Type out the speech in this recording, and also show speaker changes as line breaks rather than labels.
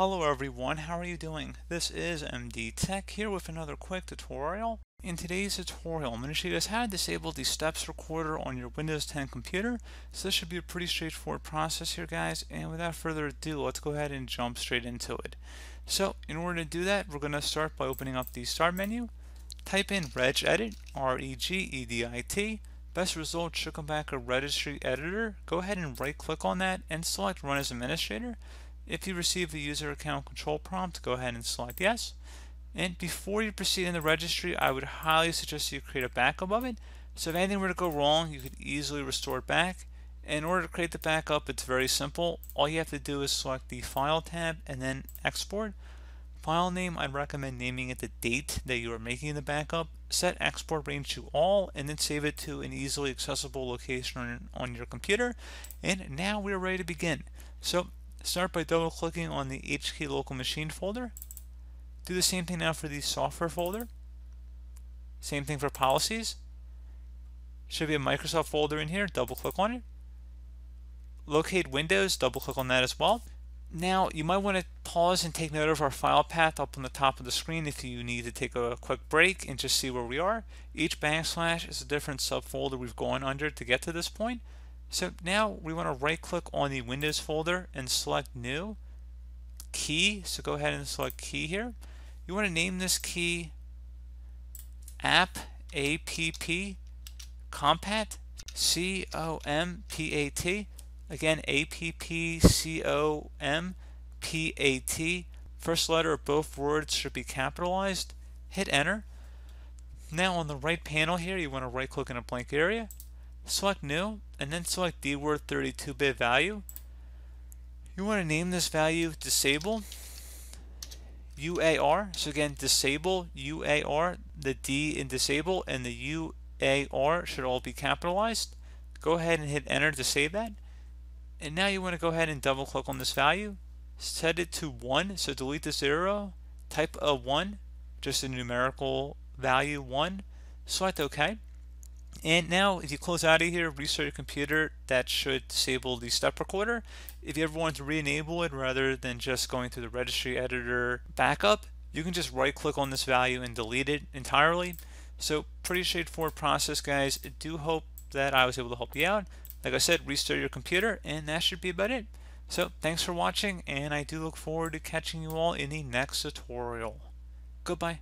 Hello everyone, how are you doing? This is MD Tech here with another quick tutorial. In today's tutorial, I'm going to show you guys how to disable the steps recorder on your Windows 10 computer. So this should be a pretty straightforward process here guys, and without further ado, let's go ahead and jump straight into it. So in order to do that, we're going to start by opening up the Start menu, type in regedit, R-E-G-E-D-I-T, Best result should come back a registry editor. Go ahead and right click on that and select run as administrator. If you receive the user account control prompt, go ahead and select yes. And before you proceed in the registry, I would highly suggest you create a backup of it. So if anything were to go wrong, you could easily restore it back. In order to create the backup, it's very simple. All you have to do is select the File tab and then Export. File name, I'd recommend naming it the date that you are making the backup. Set export range to all and then save it to an easily accessible location on, your computer. And now we're ready to begin. So start by double clicking on the HK local machine folder. Do the same thing now for the software folder. Same thing for policies. Should be a Microsoft folder in here, double click on it. Locate Windows, double click on that as well. Now, you might want to pause and take note of our file path up on the top of the screen if you need to take a quick break and just see where we are. Each backslash is a different subfolder we've gone under to get to this point. So now we want to right click on the Windows folder and select New Key. So go ahead and select Key here. You want to name this key App APP Compat C O M P A T Again, A-P-P-C-O-M-P-A-T. First letter of both words should be capitalized. Hit enter. Now on the right panel here, you want to right click in a blank area. Select new, and then select DWORD 32-bit value. You want to name this value disable UAR. So again, disable UAR, the D in disable and the UAR should all be capitalized. Go ahead and hit enter to save that. And now you want to go ahead and double click on this value, set it to 1, so delete the 0, type a 1, just a numerical value 1, select OK. And now if you close out of here, restart your computer, that should disable the step recorder. If you ever want to re-enable it rather than just going through the registry editor backup, you can just right click on this value and delete it entirely. So pretty straightforward process guys. I do hope that I was able to help you out. Like I said, restart your computer and that should be about it. So thanks for watching and I do look forward to catching you all in the next tutorial. Goodbye.